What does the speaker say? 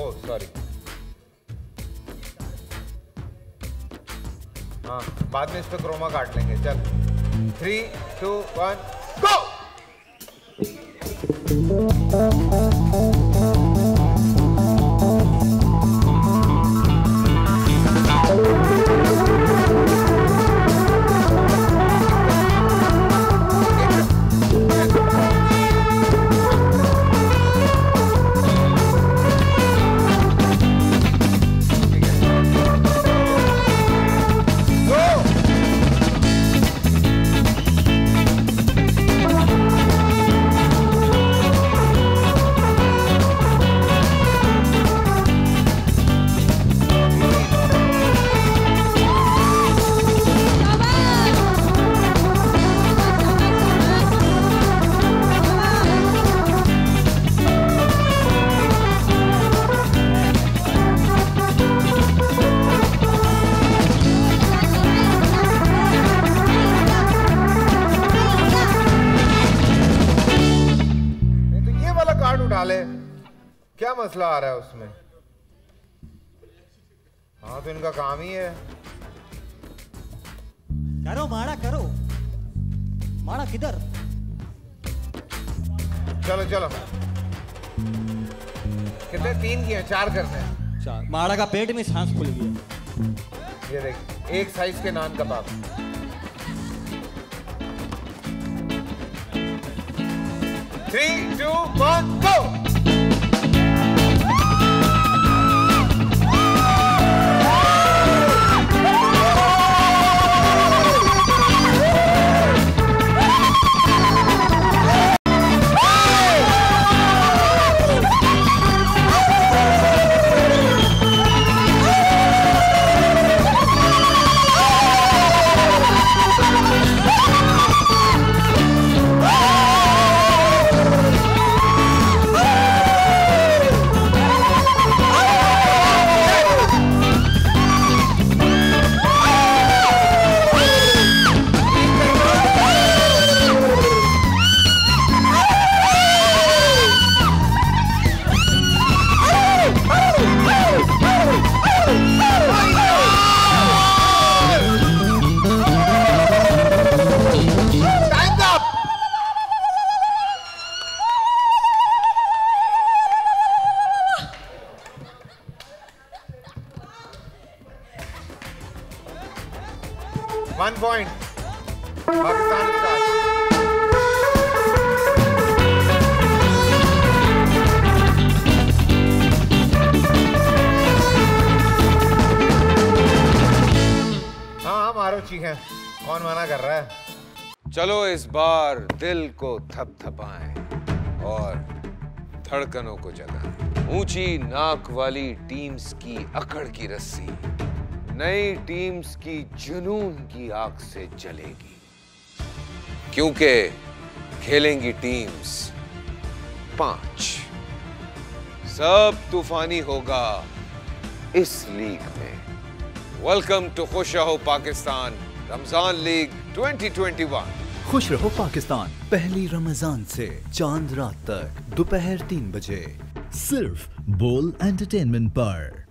ओ sorry हाँ बाद में इस पे क्रोमा काट लेंगे। चल। थ्री टू वन गो उठा ले क्या मसला आ रहा है उसमें? हाँ तो इनका काम ही है। करो माड़ा करो। माड़ा किधर? चलो चलो। कितने? तीन किए चार करने हैं। चार माड़ा का पेट में सांस फूल गया ये देख एक साइज़ के naan kebab three two one Point. Pakistan starts. हाँ हाँ कौन मना कर रहा है चलो इस बार दिल को थपथपाएँ और धड़कनों को जगाएँ ऊँची नाक वाली टीम्स की अकड़ की रस्सी नई टीम्स की जुनून की आग से जलेगी। क्योंकि खेलेंगी टीम्स पाँच। सब तूफानी होगा इस लीग में। वेलकम टू खुश रहो पाकिस्तान, रमज़ान लीग 2021 खुश रहो पाकिस्तान, पहली रमज़ान से चाँद रात तक, दोपहर तीन बजे। सिर्फ़ बोल एंटरटेनमेंट पर।